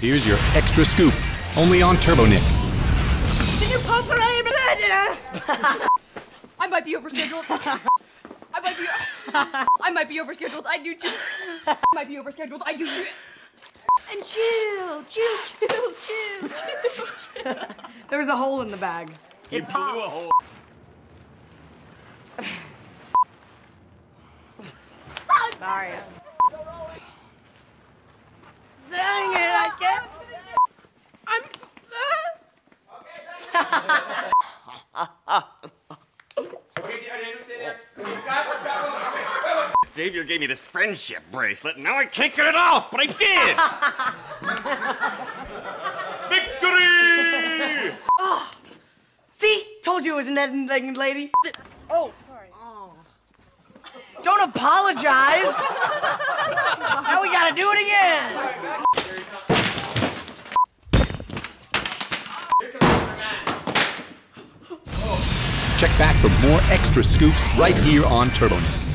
Here's your extra scoop, only on Turbo Nick. Can you pop I might be overscheduled. I might be. I might be overscheduled. I do too. I might be overscheduled. I do too. And chill, chill, chill, chill, chill, chill. there was a hole in the bag. You It blew a hole. Sorry. Dang it, I can't. I'm. Xavier gave me this friendship bracelet, and now I can't get it off, but I did! Victory! Oh, See? Told you it was an editing lady. Oh, sorry. Oh. Don't apologize. now we gotta do it again. Check back for more extra scoops right here on Turbo Nick.